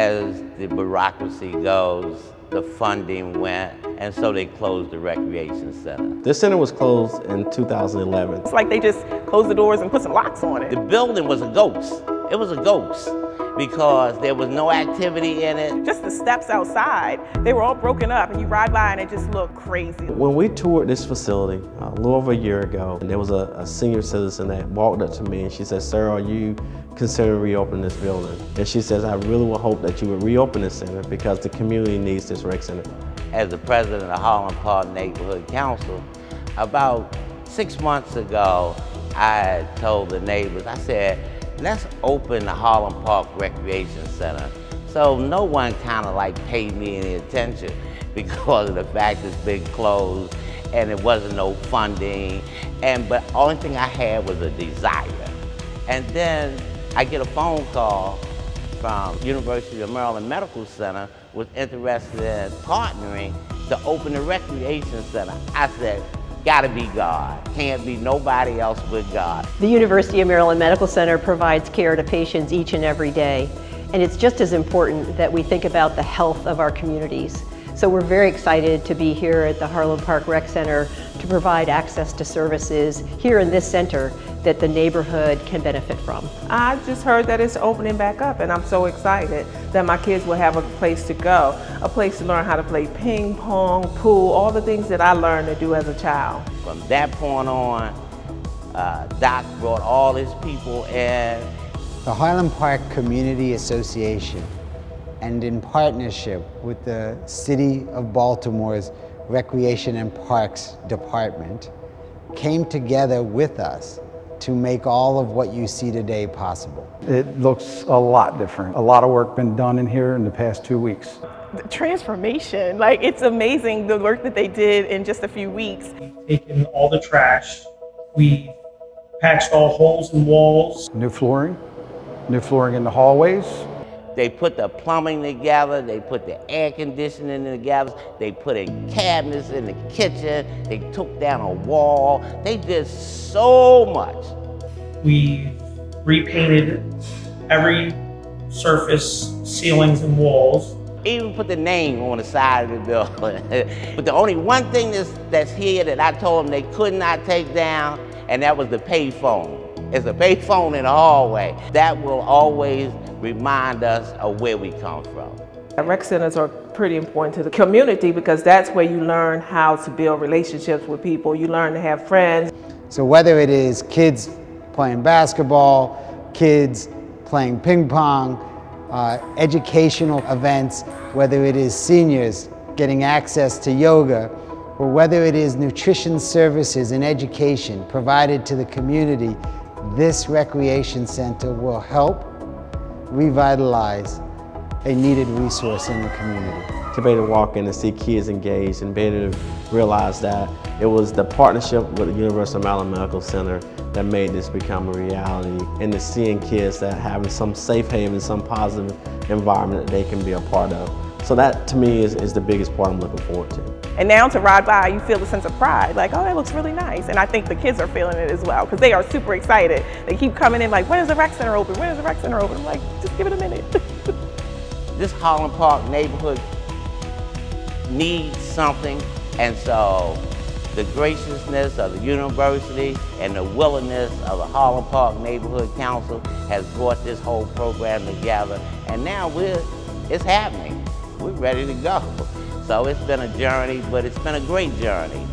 as the bureaucracy goes, the funding went, and so they closed the recreation center. This center was closed in 2011. It's like they just closed the doors and put some locks on it. The building was a ghost. It was a ghost because there was no activity in it. Just the steps outside, they were all broken up and you ride by and it just looked crazy. When we toured this facility a little over a year ago, there was a, a senior citizen that walked up to me and she said, sir, are you considering reopening this building? And she says, I really would hope that you would reopen this center because the community needs this rec center. As the president of Harlem Park Neighborhood Council, about six months ago, I told the neighbors, I said, let's open the Harlem Park Recreation Center. So no one kind of like paid me any attention because of the fact it's been closed and it wasn't no funding. And but only thing I had was a desire. And then I get a phone call from University of Maryland Medical Center was interested in partnering to open a recreation center. I said, gotta be God. Can't be nobody else but God. The University of Maryland Medical Center provides care to patients each and every day. And it's just as important that we think about the health of our communities. So we're very excited to be here at the Harlem Park Rec Center to provide access to services here in this center that the neighborhood can benefit from. I just heard that it's opening back up and I'm so excited that my kids will have a place to go, a place to learn how to play ping pong, pool, all the things that I learned to do as a child. From that point on, uh, Doc brought all his people in. The Harlem Park Community Association and in partnership with the City of Baltimore's Recreation and Parks Department came together with us to make all of what you see today possible. It looks a lot different. A lot of work been done in here in the past two weeks. The transformation, like it's amazing the work that they did in just a few weeks. Taken all the trash, we patched all holes in walls. New flooring, new flooring in the hallways, they put the plumbing together, they put the air conditioning together, they put in cabinets in the kitchen, they took down a wall. They did so much. We repainted every surface, ceilings, and walls. Even put the name on the side of the building. but the only one thing that's, that's here that I told them they could not take down, and that was the payphone. It's a payphone in the hallway. That will always remind us of where we come from. Rec centers are pretty important to the community because that's where you learn how to build relationships with people. You learn to have friends. So whether it is kids playing basketball, kids playing ping pong, uh, educational events, whether it is seniors getting access to yoga, or whether it is nutrition services and education provided to the community, this recreation center will help revitalize a needed resource in the community. To be able to walk in and see kids engaged and be able to realize that it was the partnership with the University of Maryland Medical Center that made this become a reality and to seeing kids that having some safe haven, some positive environment that they can be a part of. So that to me is, is the biggest part I'm looking forward to. And now to ride by, you feel a sense of pride, like, oh, that looks really nice. And I think the kids are feeling it as well, because they are super excited. They keep coming in like, when is the rec center open? When is the rec center open? I'm like, just give it a minute. this Harlem Park neighborhood needs something, and so the graciousness of the university and the willingness of the Harlem Park Neighborhood Council has brought this whole program together. And now we're, it's happening. We're ready to go. So it's been a journey, but it's been a great journey.